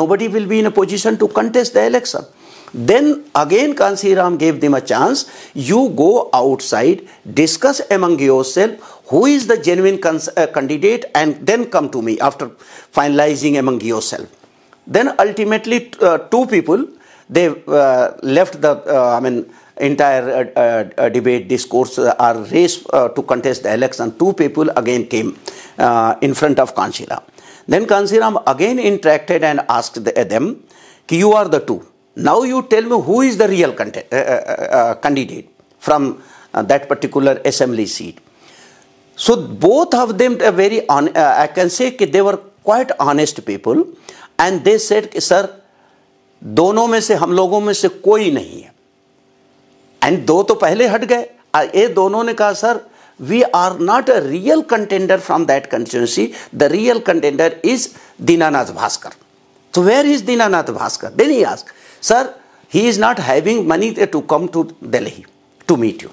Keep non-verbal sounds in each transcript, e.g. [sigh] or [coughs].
nobody will be in a position to contest the election. Then again Kansi Ram gave them a chance. You go outside, discuss among yourself who is the genuine uh, candidate and then come to me after finalizing among yourself. Then ultimately uh, two people, they uh, left the, uh, I mean, entire uh, uh, debate discourse or race to contest the election. Two people again came in front of Kansiram. Then Kansiram again interacted and asked the, them, you are the two now you tell me who is the real uh, uh, uh, candidate from uh, that particular assembly seat. So both of them are very, on, uh, I can say they were quite honest people and they said sir दोनों में से हम लोगों में से कोई नहीं है एंड दो तो पहले हट गए ये दोनों ने कहा sir we are not a real contender from that constituency. The real contender is Dinanath Bhaskar. So where is Dinanath Bhaskar? Then he asked, Sir, he is not having money to come to Delhi to meet you.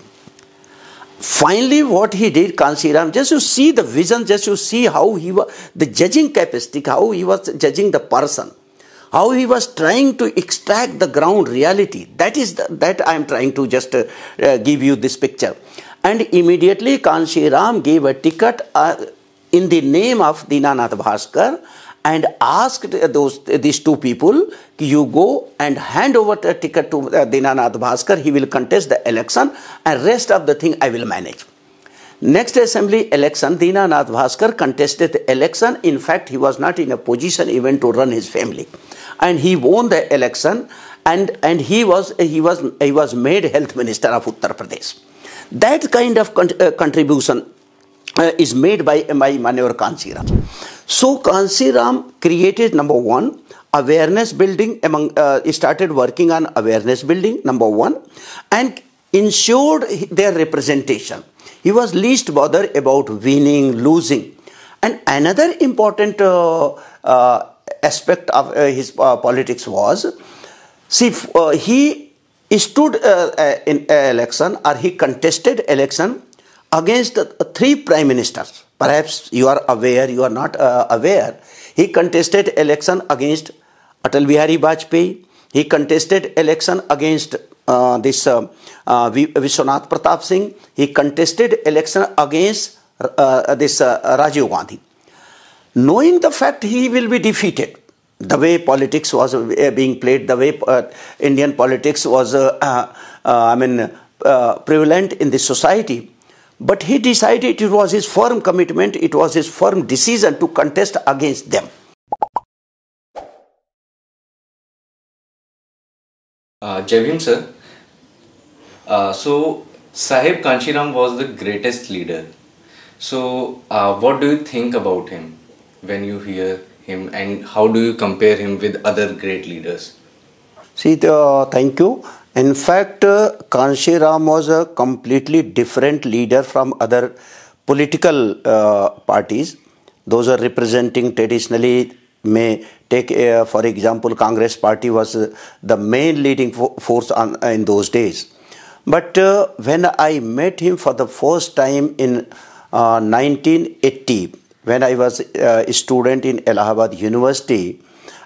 Finally, what he did, Kansiram, just to see the vision, just to see how he was, the judging capacity, how he was judging the person, how he was trying to extract the ground reality. That is the, that I am trying to just uh, uh, give you this picture. And immediately Kansiram gave a ticket uh, in the name of Dinanath Bhaskar and asked those these two people you go and hand over the ticket to uh, Dinanath Bhaskar. He will contest the election and rest of the thing I will manage. Next assembly election Dinanath Bhaskar contested the election. In fact he was not in a position even to run his family. And he won the election and and he was he was he was made health minister of Uttar Pradesh that kind of con uh, contribution uh, is made by my Manyavar Kansiram. So Kansiram created number one awareness building among uh, started working on awareness building number one and ensured their representation. He was least bothered about winning, losing. And another important uh, uh, aspect of uh, his uh, politics was, see, uh, he stood in election or he contested election against three prime ministers. Perhaps you are aware, you are not uh, aware. He contested election against Atal Bihari Vajpayee. He contested election against uh, this uh, uh Vishwanath Pratap Singh. He contested election against uh, this uh, Rajiv Gandhi. Knowing the fact he will be defeated, the way politics was being played, the way Indian politics was, I mean, prevalent in the society, but he decided it was his firm commitment, it was his firm decision to contest against them. Uh, sir. Uh, so, Sahib Kanshiram was the greatest leader. So, uh, what do you think about him when you hear him and how do you compare him with other great leaders? See, uh, thank you. In fact, uh, Kanshi Ram was a completely different leader from other political uh, parties. Those are representing traditionally may take uh, for example Congress party was uh, the main leading fo force on, uh, in those days. But uh, when I met him for the first time in 1980, when I was a student in Allahabad University,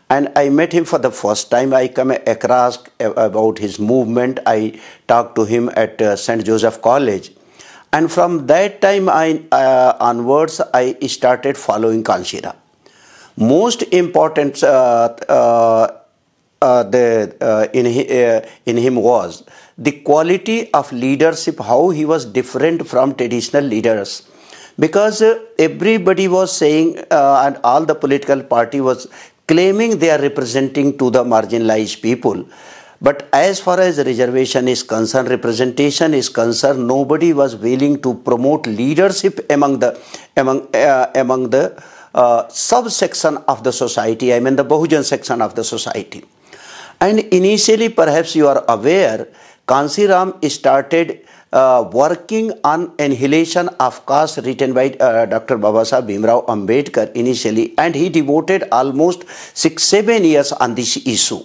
and I met him for the first time. I come across about his movement. I talked to him at uh, St. Joseph College. And from that time I, uh, onwards, I started following Kanshiram. Most important uh, uh, uh the, uh, in, in him was the quality of leadership, how he was different from traditional leaders because uh, everybody was saying uh, and all the political party was claiming they are representing to the marginalized people. But as far as reservation is concerned, representation is concerned, nobody was willing to promote leadership among the among uh, among the uh, subsection of the society. I mean the Bahujan section of the society. And initially, perhaps you are aware, Kansi Ram started uh, working on annihilation of caste written by uh, Dr. Babasaheb Bhimrao Ambedkar initially and he devoted almost six, seven years on this issue.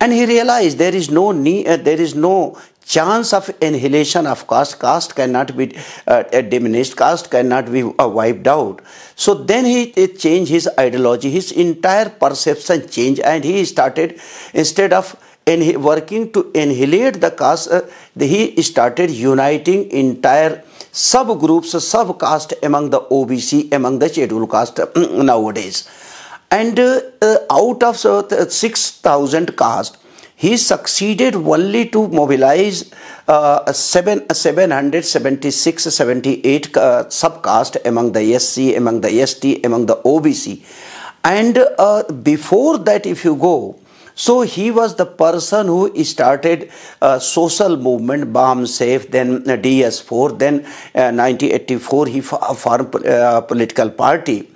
And he realized there is no need, uh, there is no chance of annihilation of caste, caste cannot be uh, diminished, caste cannot be uh, wiped out. So then he, he changed his ideology, his entire perception changed, and he started instead of in working to annihilate the caste, uh, he started uniting entire subgroups, subcaste among the OBC, among the scheduled caste [clears throat] nowadays. And uh, uh, out of uh, 6,000 caste, he succeeded only to mobilize uh, 7, 776 78 uh, subcaste among the SC, among the ST, among the OBC. And uh, before that, if you go, so he was the person who started a social movement, BAMCEF, then uh, DS4, then uh, 1984 he formed a political party.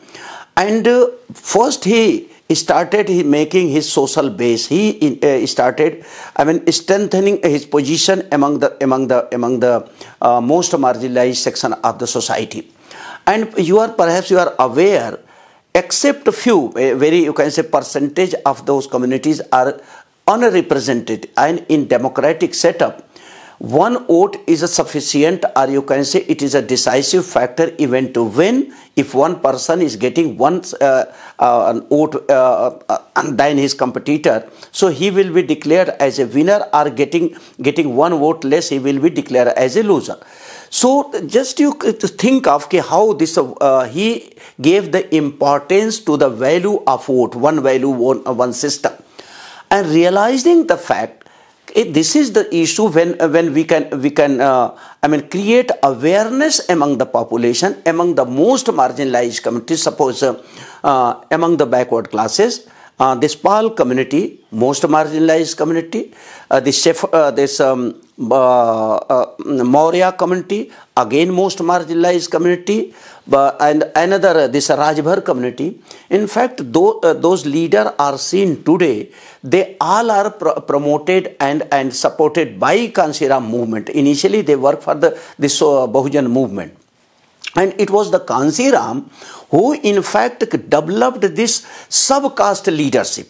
And first he started making his social base. He uh, started, I mean, strengthening his position among the among the among the uh, most marginalized section of the society. And you are perhaps you are aware, except a few, a very you can say percentage of those communities are unrepresented and in democratic setup. One vote is a sufficient or you can say it is a decisive factor even to win if one person is getting one uh, uh, vote uh, uh than his competitor. So he will be declared as a winner or getting getting one vote less he will be declared as a loser so just you think of how this uh, he gave the importance to the value of vote one value one, one system. And realizing the fact this is the issue when uh, when we can we can uh, I mean create awareness among the population among the most marginalized communities suppose uh, uh, among the backward classes uh, this Pal community most marginalized community uh, this chef, this um, Maurya community again most marginalized community and another this Rajbhar community in fact though, those leaders are seen today they all are promoted and, and supported by Kansiram movement. Initially, they work for the this uh, Bahujan movement. And it was the Kansiram who, in fact, developed this subcaste leadership.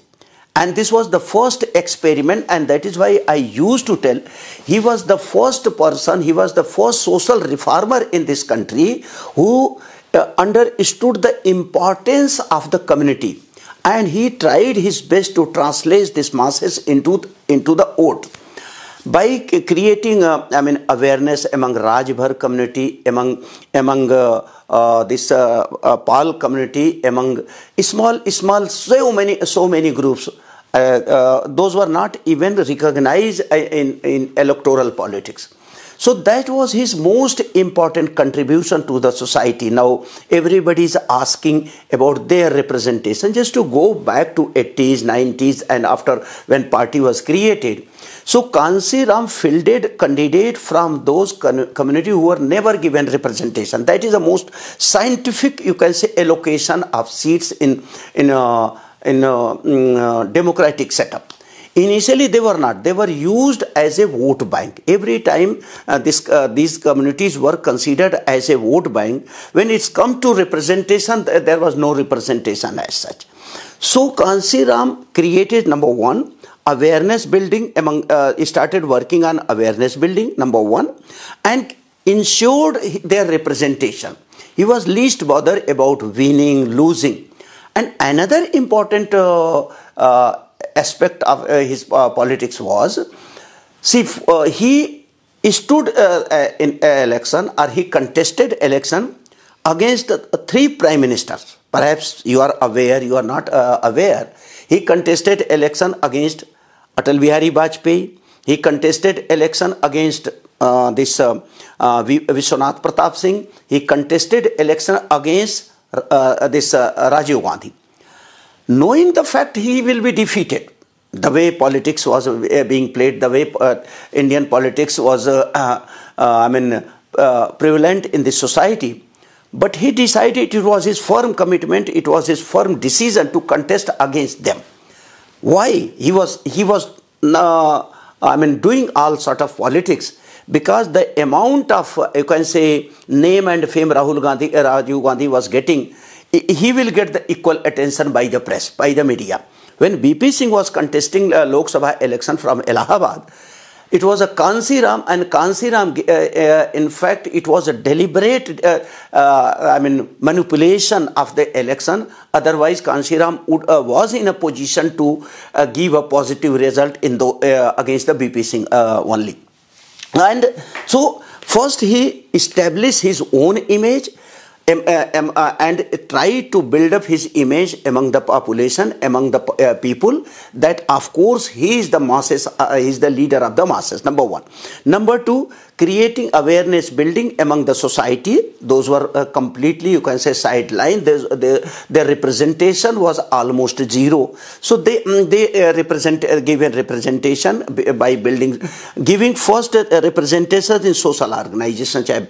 And this was the first experiment, and that is why I used to tell he was the first person, he was the first social reformer in this country who uh, understood the importance of the community. And he tried his best to translate this masses into, into the oath by creating uh, I mean awareness among Rajbhar community among among uh, uh, this uh, uh, Pal community among small small so many so many groups uh, those were not even recognized in in electoral politics so that was his most important contribution to the society. Now everybody is asking about their representation. Just to go back to 80s, 90s and after when party was created. So Kansi Ram fielded candidate from those community who were never given representation. That is the most scientific, you can say, allocation of seats in in a, in a, in a democratic setup. Initially, they were not. They were used as a vote bank. Every time uh, this, uh, these communities were considered as a vote bank, when it's come to representation, there was no representation as such. So, Kansi Ram created number one, awareness building among, uh, started working on awareness building, number one, and ensured their representation. He was least bothered about winning, losing. And another important uh, uh, aspect of uh, his uh, politics was see uh, he stood in election or he contested election against three prime ministers perhaps you are aware you are not aware he contested election against Atal Bihari Vajpayee he contested election against uh, this uh, uh, Vishwanath Pratap Singh. He contested election against this Rajiv Gandhi knowing the fact he will be defeated the way politics was uh, being played, the way uh, Indian politics was, uh, uh, uh I mean, uh, prevalent in the society. But he decided it was his firm commitment, it was his firm decision to contest against them. Why? He was, he was, uh, I mean, doing all sort of politics because the amount of, you can say, name and fame Rahul Gandhi, Rajiv Gandhi was getting he will get the equal attention by the press, by the media. When VP Singh was contesting uh, Lok Sabha election from Allahabad, it was a Kansiram, and Kansiram, uh, uh, in fact, it was a deliberate, uh, uh, I mean, manipulation of the election. Otherwise, Kansiram would, uh, was in a position to uh, give a positive result in the, against the VP Singh only. And so, first he established his own image uh, uh, and try to build up his image among the population, among the uh, people, that of course he is the masses, uh, he is the leader of the masses, number one. Number two, creating awareness building among the society. Those were uh, completely, you can say, sidelined. Their, their representation was almost zero. So they, mm, they represent, given representation by building, giving first representation in social organizations, uh,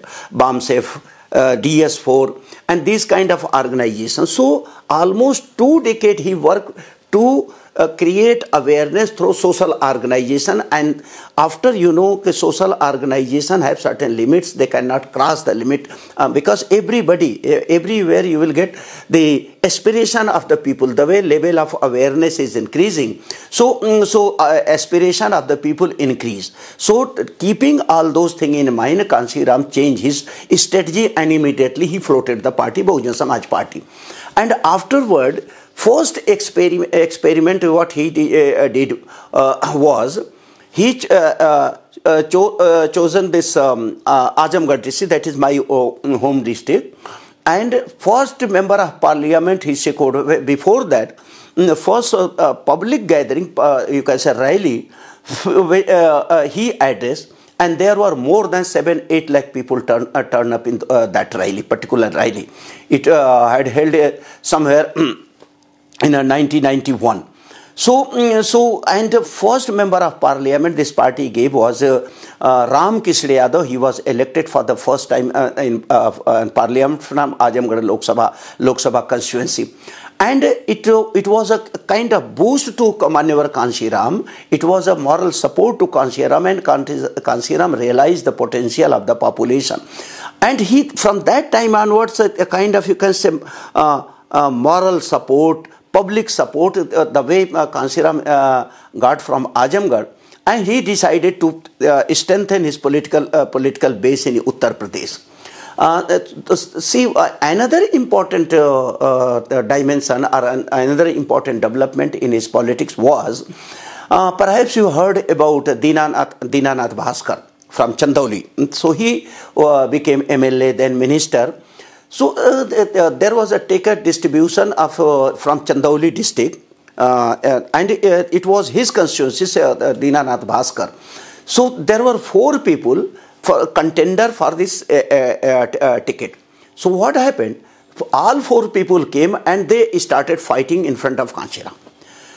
Uh, DS4 and these kind of organizations. So almost two decades he worked to uh, create awareness through social organization. And after you know social organization have certain limits they cannot cross the limit uh, because everybody everywhere you will get the aspiration of the people the way level of awareness is increasing. So um, so uh, aspiration of the people increase. So keeping all those things in mind Kanshi Ram changed his strategy and immediately he floated the party Bahujan Samaj party. And afterward First experiment, experiment what he uh, did uh, was he uh, uh, uh cho uh, chosen this um, Azamgarh district that is my home district. And first member of parliament he secured before that the first public gathering you can say rally [laughs] he addressed and there were more than 7 8 lakh people turn, uh, turn up in uh, that rally particular rally. It uh, had held somewhere [clears throat] in 1991. So, mm, so and the first member of parliament this party gave was uh, uh, Ram Kishore Yadav. He was elected for the first time uh, in, uh, in, parliament from Azamgarh Lok Sabha, Lok Sabha constituency. And it, it was a kind of boost to Manyavar Kanshiram. It was a moral support to Kanshiram and Kanshiram realized the potential of the population. And he, from that time onwards, a, kind of, you can say, uh, uh, moral support, public support uh, the way uh, Kansiram uh, got from Azamgarh and he decided to uh, strengthen his political uh, political base in Uttar Pradesh. Uh, see, another important dimension or an, another important development in his politics was perhaps you heard about Dinanath, Dinanath Bhaskar from Chandauli. So he became MLA, then minister. So uh, uh, there was a ticket distribution of uh, from Chandauli district, uh, uh, and uh, it was his constituency, uh, Dinanath Bhaskar. So there were four people for contender for this ticket. So what happened? All four people came and they started fighting in front of Kanshiram.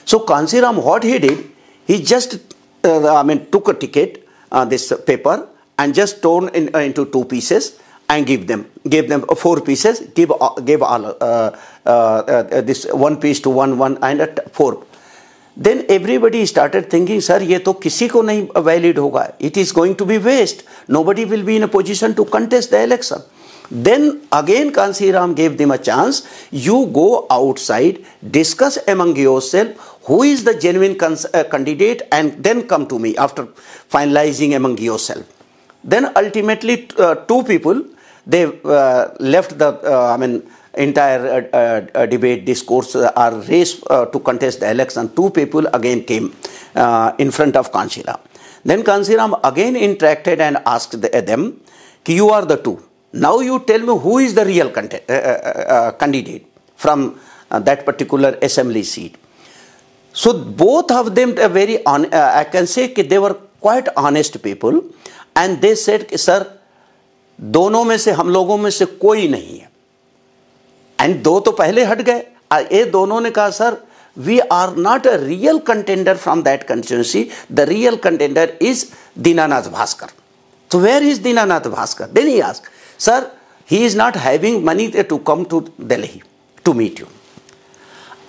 So Kanshiram, what he did, he just, I mean, took a ticket, this paper, and just torn in, into two pieces and give them give them four pieces give give all uh, uh, uh, this one piece to one one and at four then everybody started thinking sir ye to kisi ko nahi valid hoga it is going to be waste nobody will be in a position to contest the election then again Kansi Ram gave them a chance you go outside discuss among yourself who is the genuine uh, candidate and then come to me after finalizing among yourself then ultimately uh, two people they uh, left the, uh, I mean, entire uh, uh, uh debate discourse uh, or race to contest the election. Two people again came in front of Kanshiram. Then Kanshiram again interacted and asked the, them, you are the two. Now you tell me who is the real candidate from that particular assembly seat. So both of them are very, on, uh, I can say they were quite honest people and they said, sir, दोनों में से हम लोगों में से कोई नहीं है। एंड दो तो पहले हट गए। ये दोनों ने कहा sir we are not a real contender from that constituency the real contender is Dinanath Bhaskar तो where is Dinanath Bhaskar then he ask sir he is not having money to come to Delhi to meet you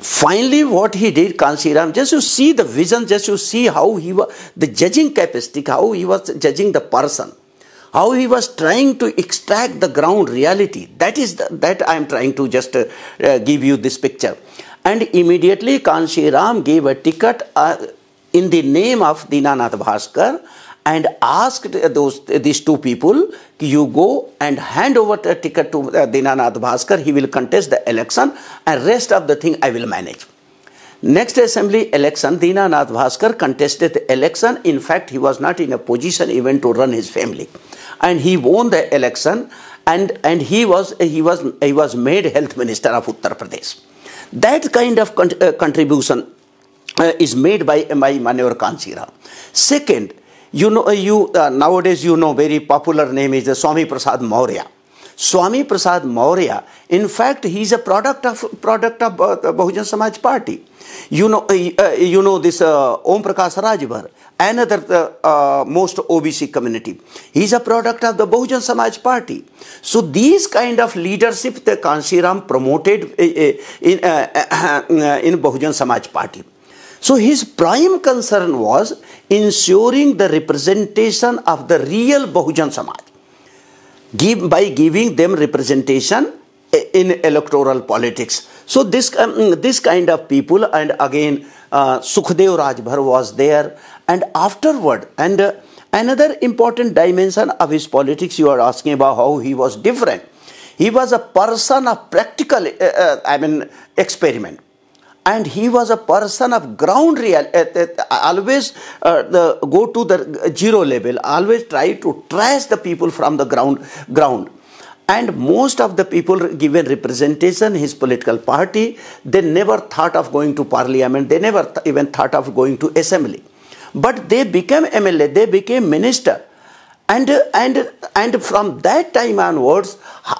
Finally, what he did, Kansi Ram, just you see the vision, just you see how he was the judging capacity, how he was judging the person. How he was trying to extract the ground reality. That is the, that I am trying to just uh, uh, give you this picture. And immediately Kanshi Ram gave a ticket uh, in the name of Dinanath Bhaskar and asked those these two people, you go and hand over the ticket to uh, Dinanath Bhaskar, he will contest the election, and rest of the thing I will manage. Next assembly election, Dinanath Bhaskar contested the election. In fact, he was not in a position even to run his family. And he won the election and, and he, was, he, was, he was made health minister of Uttar Pradesh. That kind of con- uh, contribution uh, is made by, by Manyavar Kanshiram. Second, you know, uh, you, uh, nowadays you know very popular name is the Swami Prasad Maurya. Swami Prasad Maurya, in fact, he is a product of product of uh, Bahujan Samaj Party. You know, uh, uh, you know this uh, Om Prakash Rajbhar, another uh, most OBC community. He is a product of the Bahujan Samaj Party. So these kind of leadership the Kansiram promoted uh, in uh, in Bahujan Samaj Party. So his prime concern was ensuring the representation of the real Bahujan Samaj give, by giving them representation in electoral politics. So this um, this kind of people, and again uh, Sukhdev Rajbhar was there, and afterward, and uh, another important dimension of his politics, you are asking about how he was different. He was a person of practical, uh, uh, I mean, experiment and he was a person of ground real uh, uh, always uh, the, go to the zero level always try to trace the people from the ground ground. And most of the people given representation his political party they never thought of going to parliament they never th- even thought of going to assembly. But they became mla they became minister and and and from that time onwards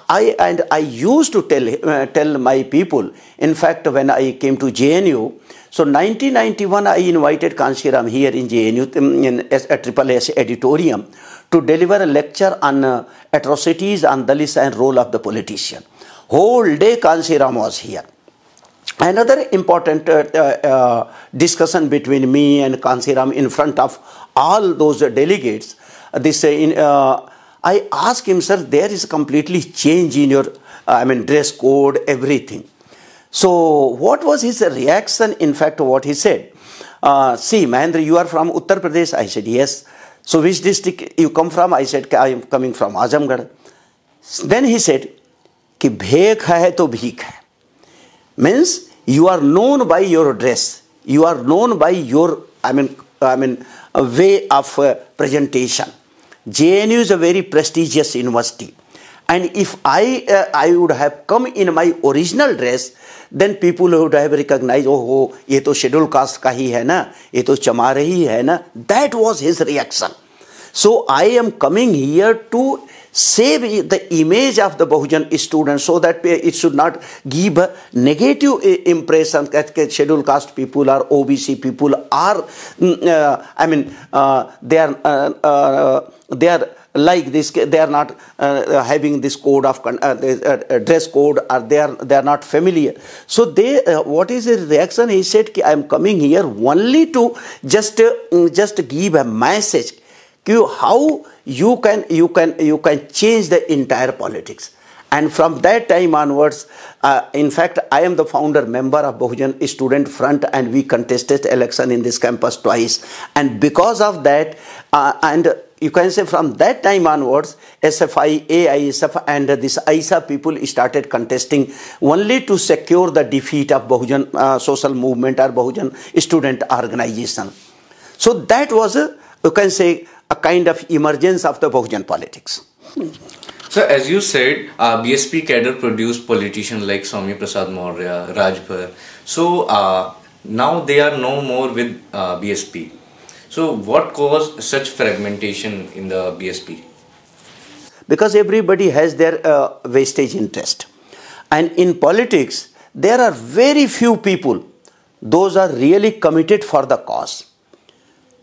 i and i used to tell uh, tell my people. In fact when i came to jnu so 1991 i invited kanshiram here in jnu um, in a triple s auditorium to deliver a lecture on uh, atrocities on dalits and role of the politician. Whole day kanshiram was here. Another important uh, uh, discussion between me and kansiram in front of all those delegates this uh, in, uh, I asked him, sir, there is a completely change in your, uh, I mean, dress code, everything. So what was his reaction? In fact, what he said, uh, see, Mahendra, you are from Uttar Pradesh. I said, yes. So which district you come from? I said, I am coming from Azamgarh. Then he said, कि भेक है तो भीख है means you are known by your dress you are known by your i mean i mean a way of uh, presentation JNU is a very prestigious university. And if I, uh, I would have come in my original dress, then people would have recognized, oh, oh ये तो schedule caste का ही है ना ये तो चमार ही है ना that was his reaction so I am coming here to save the image of the Bahujan student so that it should not give a negative impression that scheduled caste people or OBC people are, mm, uh, I mean, uh, they are, uh, uh, they are like this they are not uh, having this code of uh, uh, dress code or they are they are not familiar. So they what is the reaction? He said i am coming here only to just just give a message how you can you can you can change the entire politics. And from that time onwards uh, in fact i am the founder member of bahujan student front and we contested election in this campus twice. And because of that uh, and you can say from that time onwards sfi aisf and this aisa people started contesting only to secure the defeat of bahujan uh, social movement or bahujan student organization. So that was you can say a kind of emergence of the Bahujan politics. So, as you said, uh, BSP cadre produced politicians like Swami Prasad Maurya, Rajbhar. So, uh, now they are no more with uh, BSP. So, what caused such fragmentation in the BSP? Because everybody has their uh, wastage interest. And in politics, there are very few people, those are really committed for the cause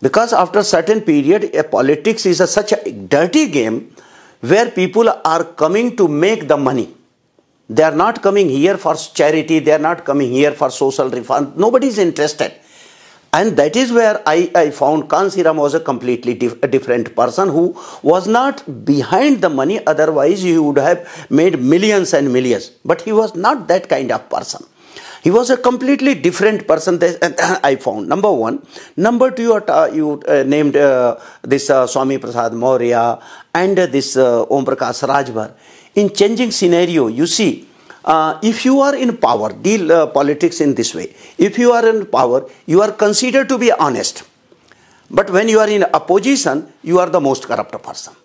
because after a certain period a politics is a, such a dirty game where people are coming to make the money they are not coming here for charity they are not coming here for social reform nobody is interested and that is where I, I found Kansiram was a completely dif- a different person who was not behind the money, otherwise, he would have made millions and millions. But he was not that kind of person. He was a completely different person. That I found. Number one. Number two, you, uh, named uh, this uh, Swami Prasad Maurya and this uh, Om Prakash Rajbhar. In changing scenario, you see, uh, if you are in power, deal uh, politics in this way. If you are in power, you are considered to be honest. But when you are in opposition, you are the most corrupt person.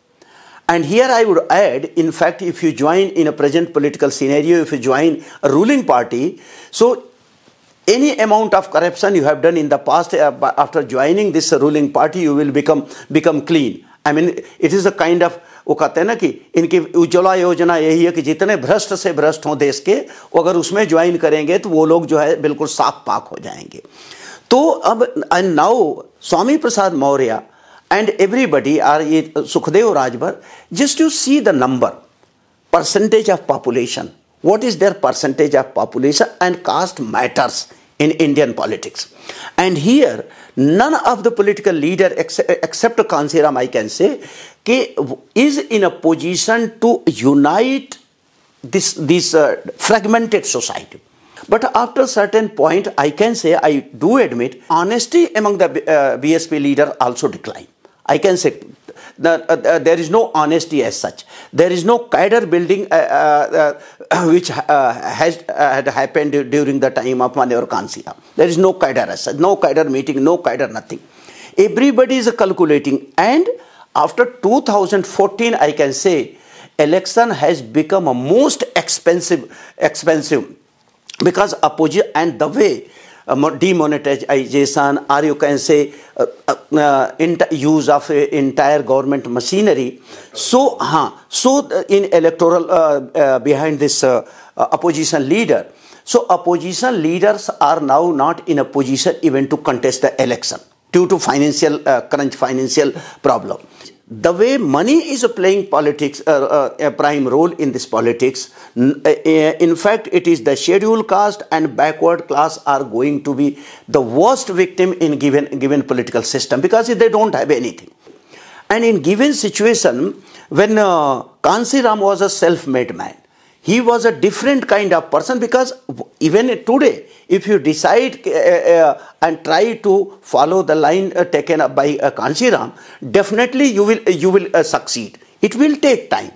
And here I would add, in fact, if you join in a present political scenario, if you join a ruling party, so any amount of corruption you have done in the past, uh, after joining this ruling party, you will become become clean. I mean, it is a kind of वो कहते हैं ना कि इनकी उज्ज्वला योजना यही है कि जितने भ्रष्ट से भ्रष्ट हों देश के वो अगर उसमें ज्वाइन करेंगे तो वो लोग जो है बिल्कुल साफ़ पाक हो जाएँगे तो अब and now Swami Prasad Maurya and everybody are Sukhdev Rajbhar, just to see the number, percentage of population, what is their percentage of population and caste matters in Indian politics. And here, none of the political leader except, except Kansiram, I can say, is in a position to unite this, this uh, fragmented society. But after certain point, I can say, I do admit, honesty among the uh, BSP leader also declined. I can say uh, uh, there is no honesty as such. There is no cadre building uh, uh, uh [coughs] which uh, has had happened during the time of Manyavar Kansia. There is no cadre as such, no cadre meeting, no cadre nothing. Everybody is calculating, and after 2014, I can say election has become a most expensive, expensive because opposition and the way Uh, demonetization or you can say uh, uh, uh use of uh, entire government machinery. So, huh, so in electoral uh, behind this opposition leader, so opposition leaders are now not in a position even to contest the election due to financial current financial problem the way money is playing politics uh, uh, a prime role in this politics uh, uh, in fact it is the scheduled caste and backward class are going to be the worst victim in given given political system because they don't have anything. And in given situation when uh, Kansi Ram was a self-made man he was a different kind of person because even today if you decide uh, uh, and try to follow the line uh, taken up by uh, Kanshiram definitely you will you will uh, succeed. It will take time.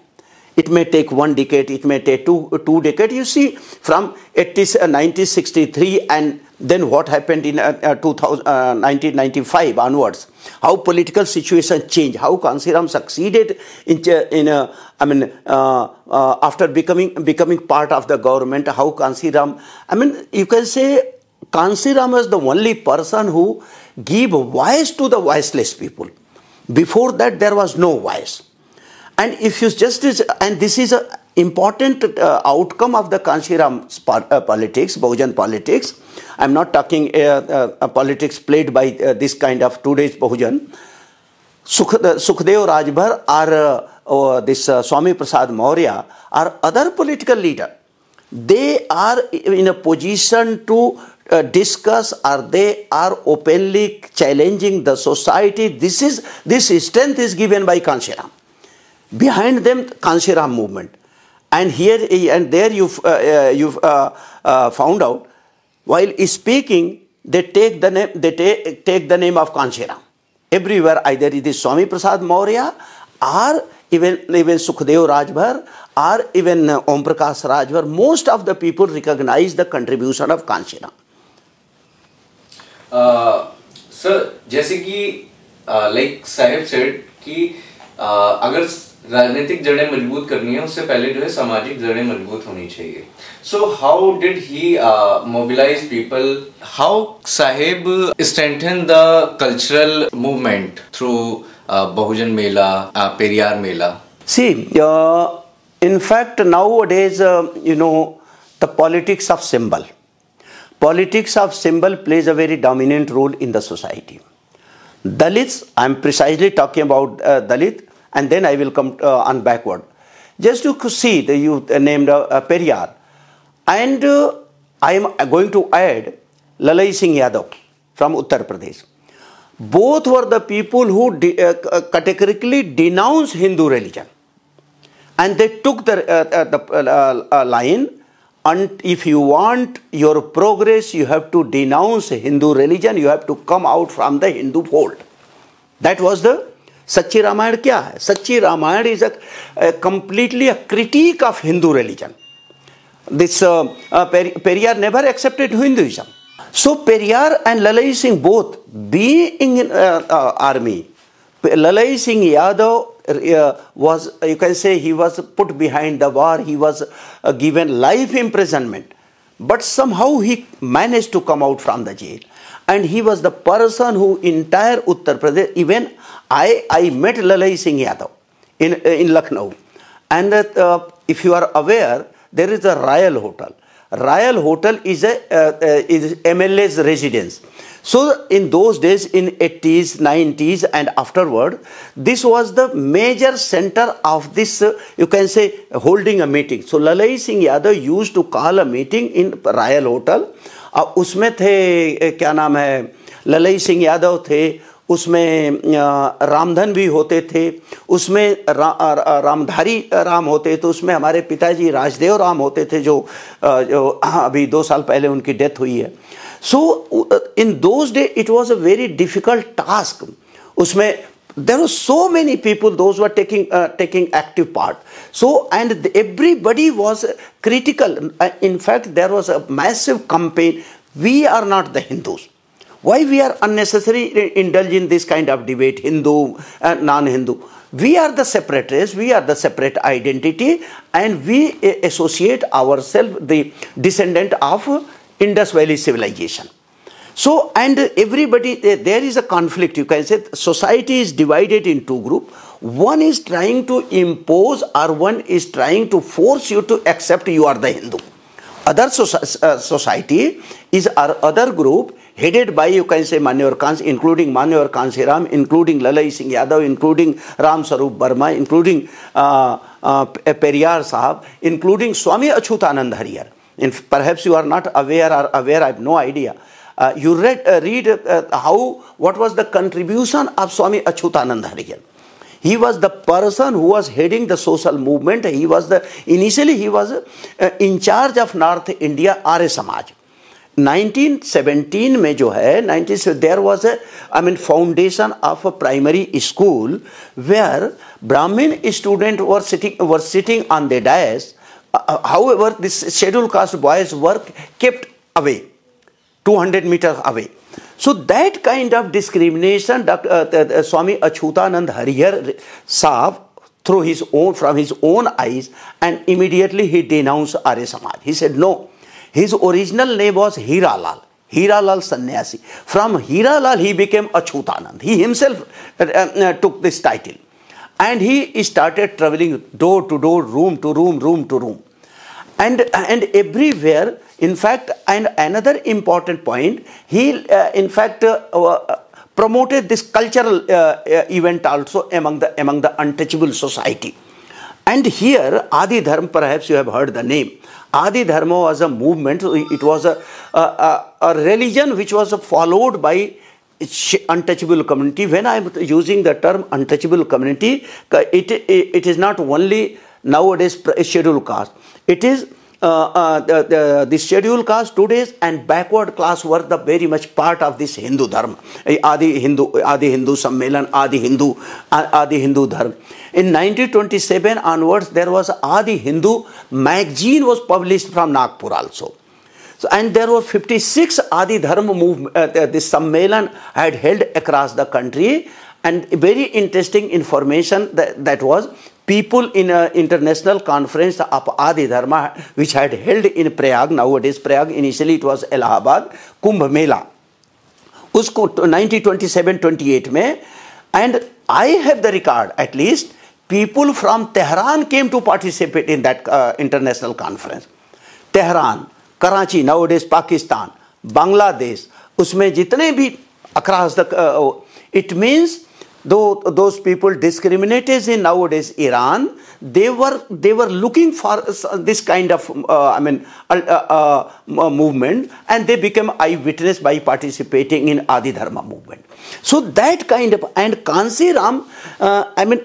It may take one decade it may take two two decades you see from 80, 1963 and then what happened in uh, uh, 2000, uh, 1995 onwards? How political situation changed? How Kansiram succeeded in, in uh, I mean, uh, uh, after becoming becoming part of the government? How Kansiram? I mean, you can say Kansiram is the only person who gave voice to the voiceless people. Before that, there was no voice. And if you just and this is a important uh, outcome of the Kanshiram uh, politics, Bahujan politics. I'm not talking uh, uh politics played by this kind of today's Bahujan. Sukh, Sukhdev Rajbhar or this Swami Prasad Maurya or other political leader. They are in a position to uh, discuss or they are openly challenging the society. This is this strength is given by Kanshiram. Behind them, Kanshiram movement and here and there you've, uh, uh, you've uh, uh, found out while speaking they take the name they take, take the name of Kanchiram everywhere either it is Swami Prasad Maurya or even even Sukhdev Rajbhar or even uh, Om Prakash Rajbhar most of the people recognize the contribution of Kanchiram uh, sir जैसे कि like साहेब said कि अगर राजनीतिक जड़ें मज़बूत करनी है, उससे पहले जो है सामाजिक जड़ें मज़बूत होनी चाहिए। So how did he mobilise people how Saheb strengthen the cultural movement through Bahujan Mela uh, Periyar Mela? See in fact nowadays you know the politics of symbol politics of symbol plays a very dominant role in the society Dalit I am precisely talking about Dalit and then I will come uh, on backward. Just to see the youth named uh, Periyar. And uh, I am going to add Lalai Singh Yadav from Uttar Pradesh. Both were the people who de- uh, categorically denounced Hindu religion. And they took the, uh, uh, the line and if you want your progress, you have to denounce Hindu religion, you have to come out from the Hindu fold. That was the सच्ची रामायण क्या है? Sachchi Ramayan is a completely a critique of Hindu religion this Periyar never accepted Hinduism so Periyar and Lalai Singh both be in army Lalai Singh Yadav was you can say he was put behind the war he was given life imprisonment but some how he manage to come out from the jail and he was the person who entire Uttar Pradesh even I I met Lalai Singh Yadav in in Lucknow and if you are aware there is a royal hotel royal hotel is is M L A residence so in those days in eighties nineties and afterward this was the major centre of this you can say holding a meeting so Lalai Singh Yadav use to call a meeting in royal hotel उसमें थे क्या नाम है ललई सिंह यादव थे उसमें रामधन भी होते थे उसमें रा, रामधारी राम होते तो उसमें हमारे पिताजी राजदेव राम होते थे जो जो हाँ, अभी दो साल पहले उनकी डेथ हुई है। So in those day it was a very difficult task उसमें there are so many people those were taking taking active part so and everybody was critical in fact there was a massive campaign we are not the Hindus why we are unnecessarily indulge in this kind of debate, Hindu and non-Hindu? We are the separatists, we are the separate identity and we uh, associate ourselves the descendant of Indus Valley civilization. So, and everybody, uh, there is a conflict, you can say society is divided in two groups. One is trying to impose or one is trying to force you to accept you are the Hindu. Other society is are other group headed by you can say Manyavar Cannes including Manyavar Kanshiram including Lalai Singh Yadav including Ram Swaroop Verma including Periyar साहब including स्वामी अछूतानंद हरियर in पर you are not aware are aware I no idea you read read how what was the contribution of Swami Achhutanand Hariyar He was the person who was heading the social movement. He was the, initially he was uh, in charge of North India Arya Samaj. 1917 में जो है 19 there was a I mean foundation of a primary school where Brahmin students were sitting were sitting on the dais. Uh, however, this scheduled caste boys were kept away, 200 meters away. so that kind of discrimination, Dr. Uh, uh, Swami Achyutanand Hariyar Saab through his own from his own eyes and immediately he denounced Arya Samaj. He said no his original name was Hiralal. Hiralal Sannyasi. From Hiralal he became Achutanand. He himself uh, uh, took this title. And he started traveling door to door, room to room, room to room. And, and everywhere, in fact, and another important point, he uh, in fact uh, uh, promoted this cultural uh, event also among the, among the untouchable society. And here, Adi Dharma, perhaps you have heard the name. Adi Dharma was a movement, it was a, a, a religion which was followed by untouchable community. When I am using the term untouchable community, it, it is not only nowadays scheduled caste. It is uh, uh, the, the, the scheduled caste today's and backward class were the very much part of this Hindu dharma. Adi Hindu, Adi Hindu Sammelan, Adi Hindu, Adi Hindu dharma. In 1927 onwards, there was Adi Hindu magazine was published from Nagpur also. So, and there were 56 Adi Dharma movement, uh, this Sammelan had held across the country and very interesting information that, that was people in an international conference of Adi Dharma which had held in Prayag, nowadays Prayag, initially it was Allahabad, Kumbh Mela. उसको 1927-28 में and I have the record at least people from Tehran came to participate in that uh, international conference. Tehran, Karachi, nowadays Pakistan, Bangladesh, उसमें जितने भी across the, uh, it means though those people discriminated in nowadays Iran, they were they were looking for this kind of uh, I mean uh, uh, movement, and they became eyewitness by participating in Adi Dharma movement. So that kind of and Kansi Ram, uh, I mean,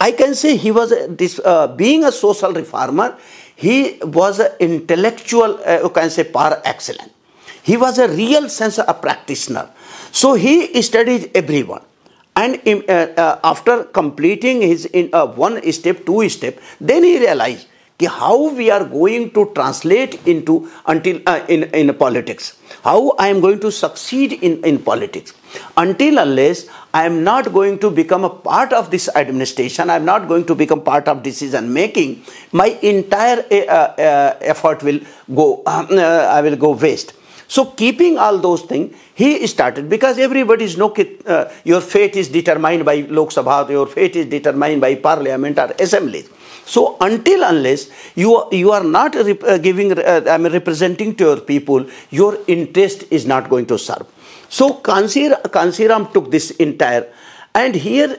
I can say he was this uh, being a social reformer. he was an intellectual, uh, you can say, par excellence. He was a real sense of practitioner. So he studied everyone. And uh, uh, after completing his in uh, one step, two step, then he realized कि how we are going to translate into until uh, in in politics. How i am going to succeed in politics. Until unless i am not going to become a part of this administration i am not going to become part of decision making my entire uh, uh, effort will go [clears throat] um, i will go waste so keeping all those things, he started because everybody is no, uh, your fate is determined by Lok Sabha, your fate is determined by parliament or assemblies. So until unless you you are not rep, uh, giving, uh, I mean representing to your people, your interest is not going to serve. So Kansir, Kanshiram took this entire, and here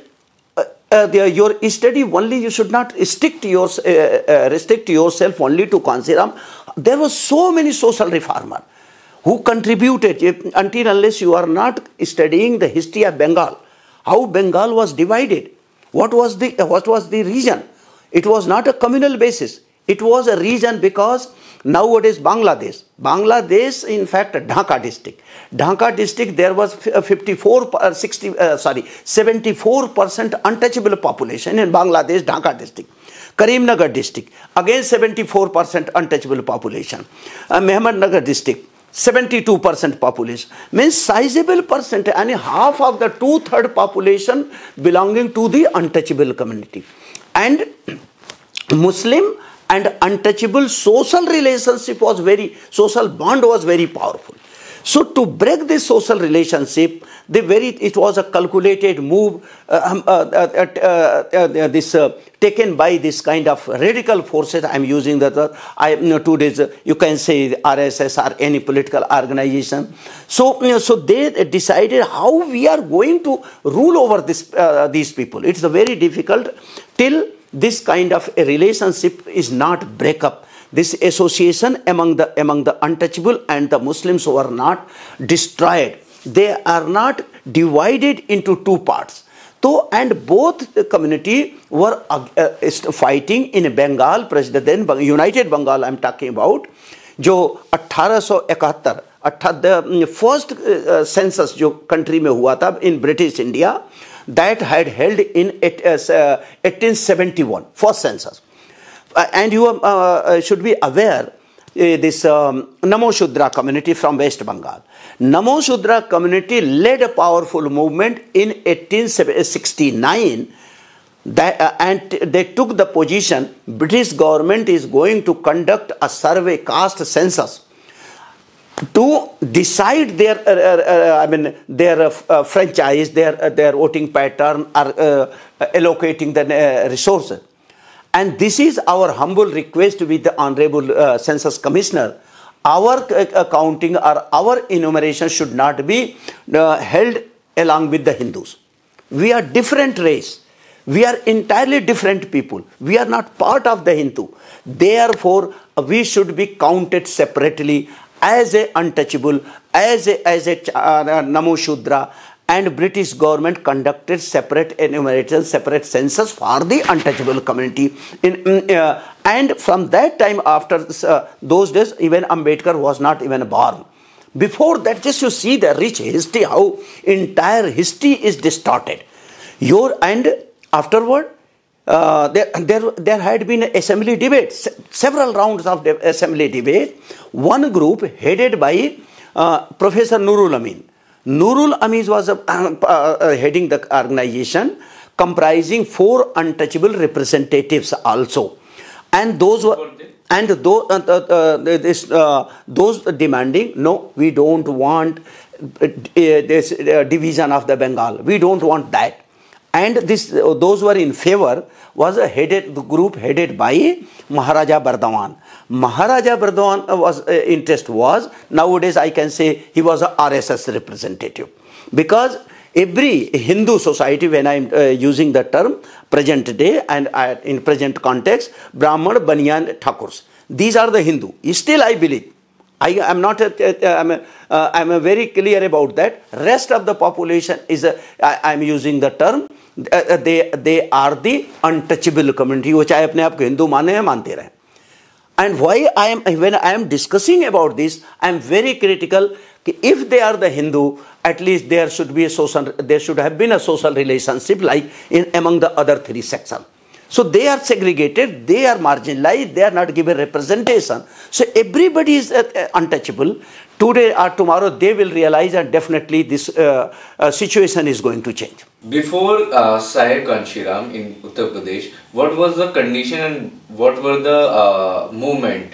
uh, uh, the, your study only you should not stick to your uh, uh, restrict yourself only to Kanshiram. There were so many social reformer who contributed if, until unless you are not studying the history of Bengal, how Bengal was divided, what was the what was the reason it was not a communal basis. It was a region because nowadays Bangladesh, Bangladesh in fact Dhaka district, Dhaka district there was 54, uh, 60, uh, sorry 74 percent untouchable population in Bangladesh Dhaka district. Karimnagar district again 74 percent untouchable population. Uh, Mehmadnagar district 72 percent population means sizable percent and half of the two third population belonging to the untouchable community and Muslim and untouchable social relationship was very, social bond was very powerful. So to break this social relationship, the very it was a calculated move. Uh, um, uh, uh, this taken by this kind of radical forces. I am using that. I you know, two days. you can say RSS or any political organization. So you know, so they decided how we are going to rule over this these people. It's very difficult till this kind of a relationship is not break up this association among the among the untouchable and the muslims who are not destroyed they are not divided into two parts तो and both community were fighting in Bengal president united Bengal I am talking about जो अट्ठारह सौ इकहत्तर first census जो country में हुआ था in British India that had held in eighteen seventy one first census and you should be aware this um, Namo Shudra community from West Bengal. Namo Shudra community led a powerful movement in 1869 that, uh, and they took the position British government is going to conduct a survey caste census to decide their uh, uh, uh, I mean their uh, franchise, their their voting pattern, or allocating the resources. And this is our humble request with the Honorable uh, Census Commissioner. Our uh, uh, accounting or our enumeration should not be held along with the Hindus. We are different race. We are entirely different people. We are not part of the Hindu. Therefore, we should be counted separately as a untouchable, as a, as a uh, Namo Shudra, and British government conducted separate enumeration, separate census for the untouchable community. In, uh, and from that time after uh, those days, even Ambedkar was not even born. Before that, just you see the rich history, how entire history is distorted. Your and afterward, uh, there, there, there had been assembly debate, several rounds of de assembly debate. One group headed by uh, Professor Nurul Amin. Nurul Amin was [coughs] uh, uh, heading the organization comprising four untouchable representatives also. And those were and those, uh, this, those demanding, no, we don't want this division of the Bengal. We don't want that and this those who were in favor was a headed the group headed by Maharaja Bardawan. Maharaja Bardawan was uh, interest was nowadays I can say he was a RSS representative because every Hindu society when I am uh, using the term present day and uh, in present context Brahman Banyan Thakurs these are the Hindu still I believe I am not, a, a, I'm, a, uh, I'm a very clear about that. Rest of the population is, a, I, I'm using the term, they they are the untouchable community वो चाहे अपने आप को हिंदू माने या मानते रहे And why I am when I am discussing about this, I am very critical. If they are the Hindu, at least there should be a social. There should have been a social relationship like in among the other three sections. So they are segregated, they are marginalized, they are not given representation. So everybody is uh, uh, untouchable. Today or tomorrow they will realize and definitely this uh, uh, situation is going to change. Before uh, Sahib Kanshiram in Uttar Pradesh, what was the condition and what were the uh, movement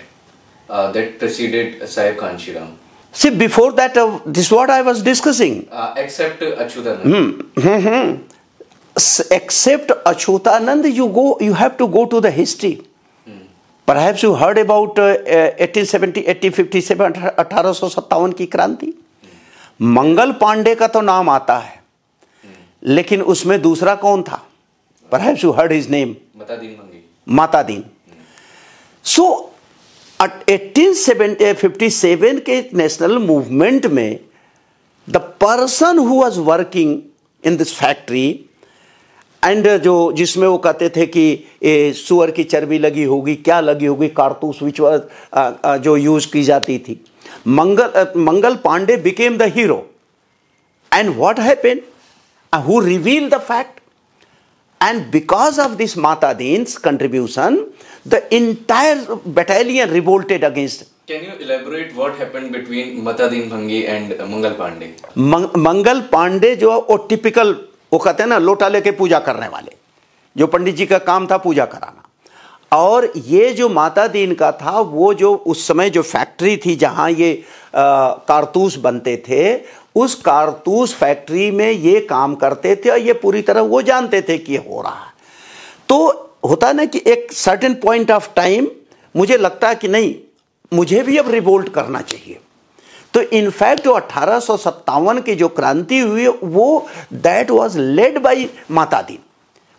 uh, that preceded Sahib Kanshiram? See, before that, uh, this is what I was discussing. Uh, except Achyutanand. Hmm. Except Achyutanand, you go, you have to go to the history. Perhaps you heard about uh, uh, 1870, 1857, 1857 की क्रांति मंगल पांडे का तो नाम आता है लेकिन उसमें दूसरा कौन था Perhaps you heard his name, Mata Din Bhangi. माता दीन सो 1857 के नेशनल मूवमेंट में the person who was working in this factory and uh, जो जिसमें वो कहते थे कि ये सुअर की चर्बी लगी होगी क्या लगी होगी? कारतूस विच uh, uh, जो यूज़ की जाती थी। Mangal Mangal Pandey became the hero and what happen who reveal the fact and because of this Mata Deen's contribution the entire battalion revolted against can you elaborate what happened between Mata Deen Bhangi and Mangal Pandey Mangal Pandey जो वो typical वो कहते हैं ना, लोटा लेके पूजा करने वाले। जो पंडित जी का काम था पूजा कराना। और ये जो माता दीन का था, वो जो उस समय जो फैक्ट्री थी जहाँ ये कारतूस बनते थे, उस कारतूस फैक्ट्री में ये काम करते थे और ये पूरी तरह वो जानते थे कि हो रहा है। तो होता ना कि एक सर्टेन पॉइंट ऑफ़ टाइम मुझे लगता है कि नहीं, मुझे भी अब रिवोल्ट करना चाहिए। तो इनफैक्ट जो अठारह की जो क्रांति हुई वो दैट वॉज़ लेड बाई माता दीन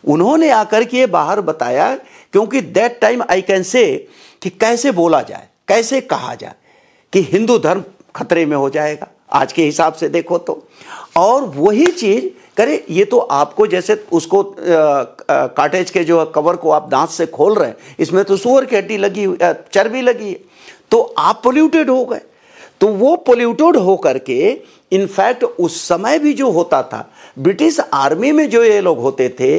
उन्होंने आकर के बाहर बताया क्योंकि that time I can say कि कैसे बोला जाए कैसे कहा जाए कि हिंदू धर्म खतरे में हो जाएगा आज के हिसाब से देखो तो। और वही चीज़ करे ये तो आपको जैसे उसको काटेज के जो कवर को आप दांत से खोल रहे हैं इसमें तो सुअर की हड्डी लगी हुई, चर्बी लगी है तो आप पोल्यूटेड हो गए। तो वो पोल्यूटेड हो करके इनफैक्ट उस समय भी जो होता था, ब्रिटिश आर्मी में जो ये लोग होते थे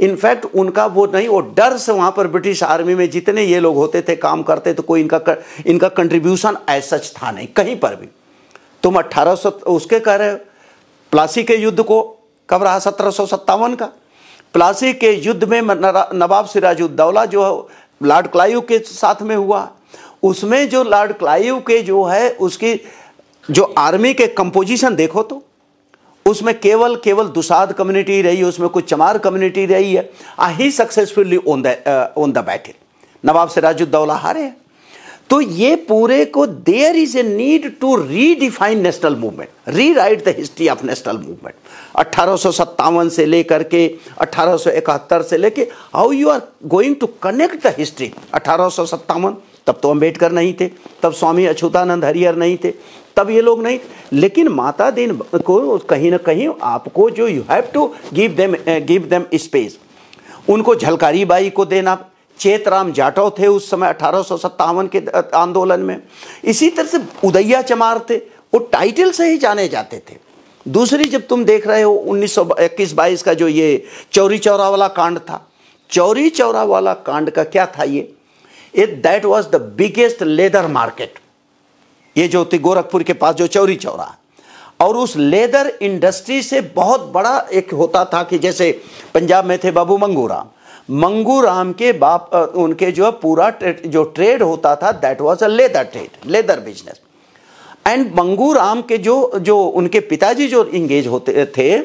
इनफैक्ट उनका वो नहीं, वो डर से वहाँ पर ब्रिटिश आर्मी में जितने ये लोग होते थे, काम करते तो कोई इनका इनका कंट्रीब्यूशन सच था नहीं, कहीं पर भी। तुम अट्ठारह उसके कह रहे हो, प्लासी के युद्ध को कब रहा, सत्रह सौ सत्तावन का? प्लासी के युद्ध में नवाब सिराजुद्दौला जो लॉर्ड क्लाइव के साथ में हुआ उसमें जो लॉर्ड क्लाइव के जो है, उसकी जो आर्मी के कंपोजिशन देखो तो उसमें केवल केवल दुसाद कम्युनिटी रही है उसमें कुछ चमार कम्युनिटी रही है। आ ही successfully on the on the battle Nawab Sirajuddaula हारे हैं। तो ये पूरे को there is a need to redefine national movement rewrite the history of national movement अट्ठारह से लेकर के 1871 से लेके how you are going to connect the history अठारह तब तो अंबेडकर नहीं थे, तब स्वामी अच्युतानंद हरिहर नहीं थे, तब ये लोग नहीं लेकिन माता दीन को कहीं ना कहीं आपको जो you have to give them give them space उनको झलकारी बाई को देना, चेतराम जाटव थे उस समय अठारह सौ सत्तावन के आंदोलन में। इसी तरह से उदैया चमार थे, वो टाइटल से ही जाने जाते थे। दूसरी जब तुम देख रहे हो, उन्नीस सौ इक्कीस बाईस का जो ये चौरी चौरा वाला कांड था, चौरी चौरा वाला कांड का क्या था ये? It that was the biggest leather market ये जो थी गोरखपुर के पास जो चौरी चौरा। और उस लेदर इंडस्ट्री से बहुत बड़ा एक होता था कि जैसे पंजाब में थे बाबू मंगू राम मंगू राम के बाप उनके जो पूरा जो ट्रेड होता था that was a leather trade leather business and Mangu Ram के जो जो उनके पिताजी जो इंगेज होते, थे,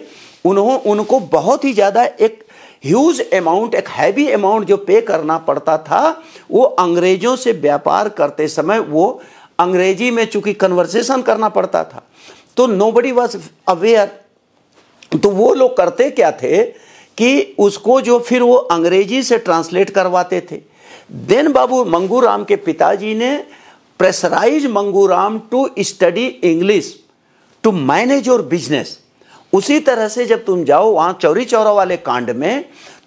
उन्हों, उनको बहुत ही ज़्यादा एक ह्यूज अमाउंट एक हैवी अमाउंट जो पे करना पड़ता था, वो अंग्रेज़ों से व्यापार करते समय वो अंग्रेज़ी में चूँकि कन्वर्सेशन करना पड़ता था। तो नो बडी वॉज़ अवेयर तो वो लोग करते क्या थे कि उसको जो फिर वो अंग्रेज़ी से ट्रांसलेट करवाते थे। देन बाबू मंगूराम के पिताजी ने pressurise Manguram to study English to manage your business उसी तरह से जब तुम जाओ वहाँ चौरी चौरा वाले कांड में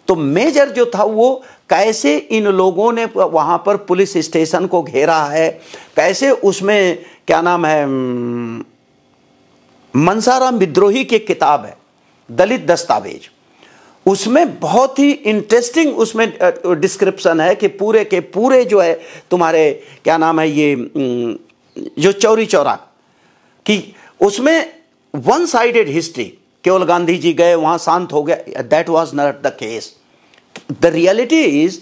तो मेजर जो था वो कैसे इन लोगों ने वहाँ पर पुलिस स्टेशन को घेरा है, कैसे उसमें, क्या नाम है मनसाराम विद्रोही की किताब है, दलित दस्तावेज़। उसमें बहुत ही इंटरेस्टिंग उसमें डिस्क्रिप्शन है कि पूरे के पूरे जो है, तुम्हारे, क्या नाम है ये जो चौरी चौरा, कि उसमें वन साइडेड हिस्ट्री केवल गांधी जी गए वहां शांत हो गया that was not the case the reality is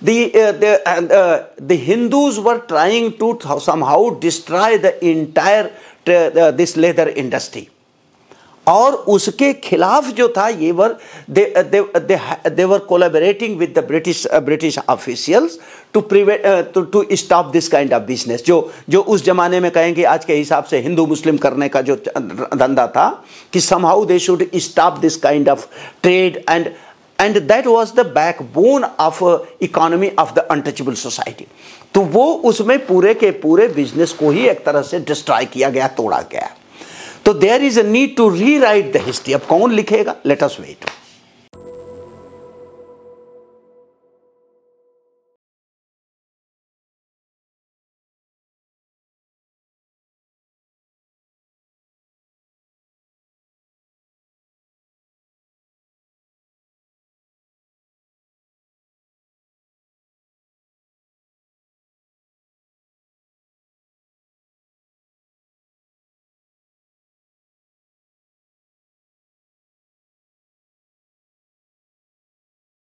the uh, the and, uh, the Hindus were trying to th- somehow destroy the entire uh, this leather industry. और उसके खिलाफ जो था, ये were they they were collaborating with the British British officials to prevent to stop this kind of business जो जो उस जमाने में कहेंगे, आज के हिसाब से हिंदू मुस्लिम करने का जो धंधा था कि somehow they should stop this kind of trade and and that was the backbone of economy of the untouchable society तो वो उसमें पूरे के पूरे बिज़नेस को ही एक तरह से डिस्ट्रॉय किया गया, तोड़ा गया। तो there is a need to री राइट द हिस्ट्री अब कौन लिखेगा लेट अस वेट